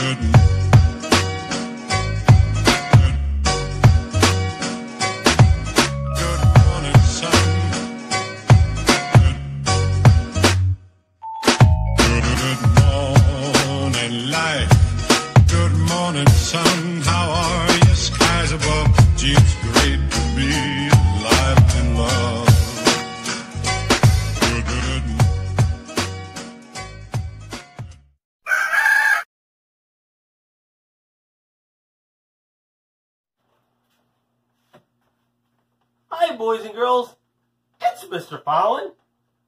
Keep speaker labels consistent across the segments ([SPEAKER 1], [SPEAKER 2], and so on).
[SPEAKER 1] Good
[SPEAKER 2] Hi, boys and girls. It's Mr. Folland,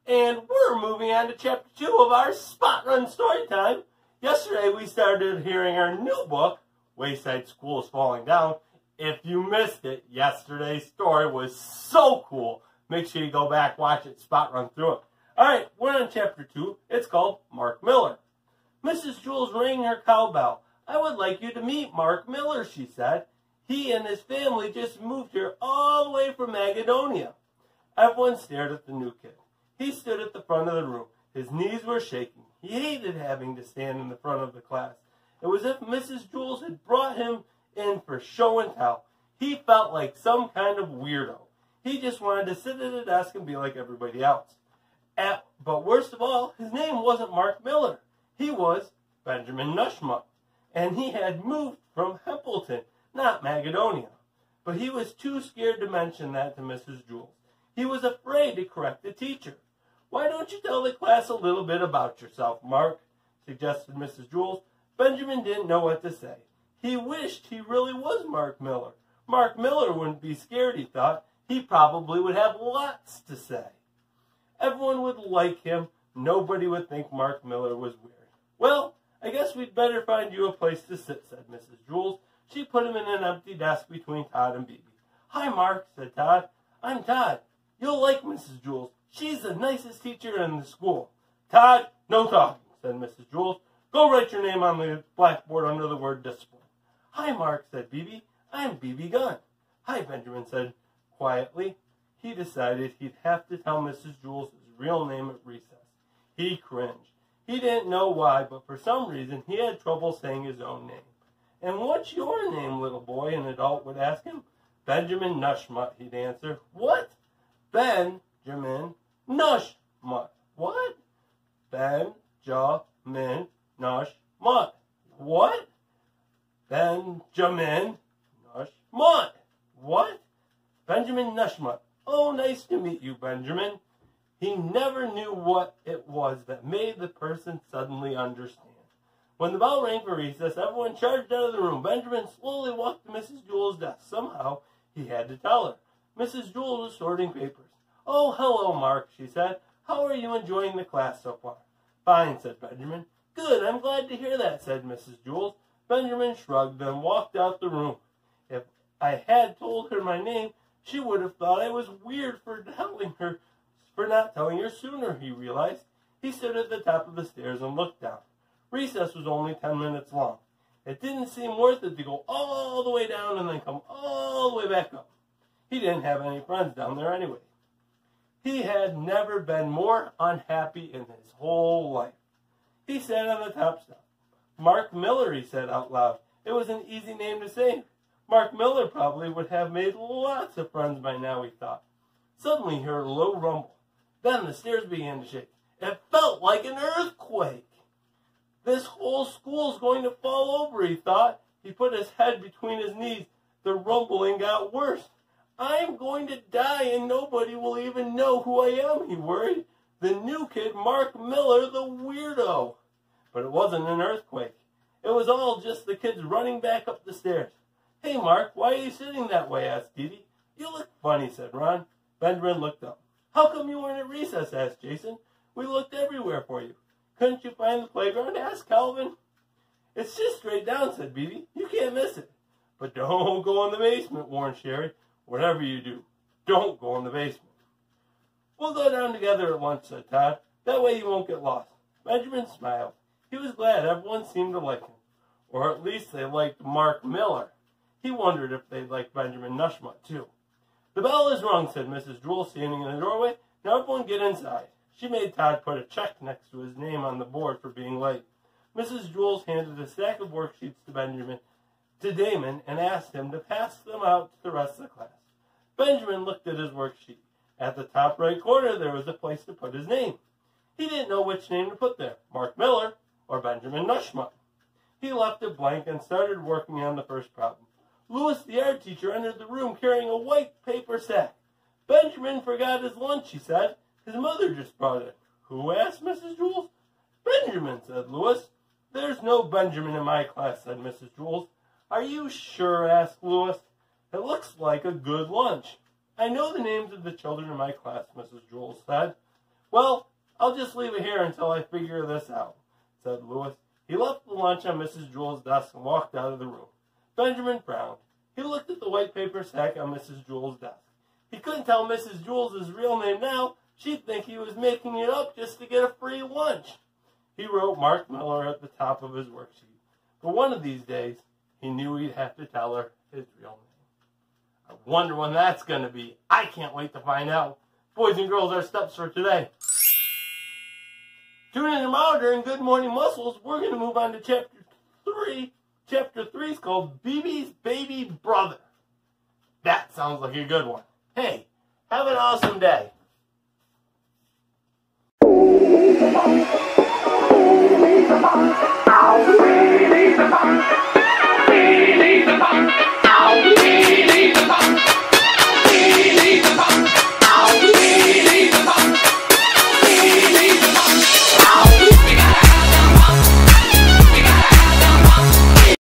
[SPEAKER 2] and we're moving on to chapter two of our Spot Run story time. Yesterday, we started hearing our new book, Wayside School is Falling Down. If you missed it, yesterday's story was so cool. Make sure you go back, watch it, spot run through it. All right, we're on chapter two. It's called Mark Miller. Mrs. Jewls rang her cowbell. I would like you to meet Mark Miller, she said. He and his family just moved here all the way from Macedonia. Everyone stared at the new kid. He stood at the front of the room. His knees were shaking. He hated having to stand in the front of the class. It was as if Mrs. Jewls had brought him in for show and tell. He felt like some kind of weirdo. He just wanted to sit at a desk and be like everybody else. At, but worst of all, his name wasn't Mark Miller. He was Benjamin Nushmutt. And he had moved from Hempleton, not Macedonia. But he was too scared to mention that to Mrs. Jewls. He was afraid to correct the teacher. Why don't you tell the class a little bit about yourself, Mark? suggested Mrs. Jewls. Benjamin didn't know what to say. He wished he really was Mark Miller. Mark Miller wouldn't be scared, he thought. He probably would have lots to say. Everyone would like him. Nobody would think Mark Miller was weird. Well, I guess we'd better find you a place to sit, said Mrs. Jewls. She put him in an empty desk between Todd and Bebe. Hi, Mark, said Todd. I'm Todd. You'll like Mrs. Jewls. She's the nicest teacher in the school. Todd, no talking, said Mrs. Jewls. Go write your name on the blackboard under the word discipline. Hi, Mark, said Bebe. I'm Bebe Gunn. Hi, Benjamin said quietly. He decided he'd have to tell Mrs. Jewls his real name at recess. He cringed. He didn't know why, but for some reason he had trouble saying his own name. And what's your name, little boy? An adult would ask him. Benjamin Nushmutt, he'd answer. What? Benjamin Nushmutt. What? Benjamin Nushmutt. What? Benjamin Nushmutt. What? Benjamin Nushmutt. Oh, nice to meet you, Benjamin. He never knew what it was that made the person suddenly understand. When the bell rang for recess, everyone charged out of the room. Benjamin slowly walked to Mrs. Jewls' desk. Somehow, he had to tell her. Mrs. Jewls was sorting papers. Oh, hello, Mark, she said. How are you enjoying the class so far? Fine, said Benjamin. Good, I'm glad to hear that, said Mrs. Jewls. Benjamin shrugged and walked out the room. If I had told her my name, she would have thought I was weird for telling her, for not telling her sooner, he realized. He stood at the top of the stairs and looked down. Recess was only ten minutes long. It didn't seem worth it to go all the way down and then come all the way back up. He didn't have any friends down there anyway. He had never been more unhappy in his whole life. He sat on the top step. Mark Miller, he said out loud. It was an easy name to say. Mark Miller probably would have made lots of friends by now, he thought. Suddenly he heard a low rumble. Then the stairs began to shake. It felt like an earthquake. This whole school's going to fall over, he thought. He put his head between his knees. The rumbling got worse. I'm going to die and nobody will even know who I am, he worried. The new kid, Mark Miller, the weirdo. But it wasn't an earthquake. It was all just the kids running back up the stairs. Hey, Mark, why are you sitting that way? asked Dee. You look funny, said Ron. Benjamin looked up. How come you weren't at recess? asked Jason. We looked everywhere for you. Couldn't you find the playground? asked Calvin. It's just straight down, said Bebe. You can't miss it. But don't go in the basement, warned Sharie. Whatever you do, don't go in the basement. We'll go down together at once, said Todd. That way you won't get lost. Benjamin smiled. He was glad everyone seemed to like him. Or at least they liked Mark Miller. He wondered if they'd like Benjamin Nushmutt, too. The bell is rung, said Mrs. Jewell, standing in the doorway. Now everyone get inside. She made Todd put a check next to his name on the board for being late. Mrs. Jewls handed a stack of worksheets to Benjamin, to Dameon, and asked him to pass them out to the rest of the class. Benjamin looked at his worksheet. At the top right corner, there was a place to put his name. He didn't know which name to put there, Mark Miller or Benjamin Nushmutt. He left it blank and started working on the first problem. Louis, the art teacher, entered the room carrying a white paper sack. Benjamin forgot his lunch, he said. His mother just brought it. Who asked Mrs. Jewls? Benjamin, said Louis. There's no Benjamin in my class, said Mrs. Jewls. Are you sure? asked Louis. It looks like a good lunch. I know the names of the children in my class, Mrs. Jewls said. Well, I'll just leave it here until I figure this out, said Louis. He left the lunch on Mrs. Jewls' desk and walked out of the room. Benjamin frowned. He looked at the white paper sack on Mrs. Jewls' desk. He couldn't tell Mrs. Jewls' real name now. She'd think he was making it up just to get a free lunch. He wrote Mark Miller at the top of his worksheet. But one of these days, he knew he'd have to tell her his real name. I wonder when that's going to be. I can't wait to find out. Boys and girls, our steps for today. Tune in tomorrow during Good Morning Muscles. We're going to move on to chapter 3. Chapter 3 is called Bebe's Baby Brother. That sounds like a good one. Hey, have an awesome day.
[SPEAKER 3] Now we need the monk.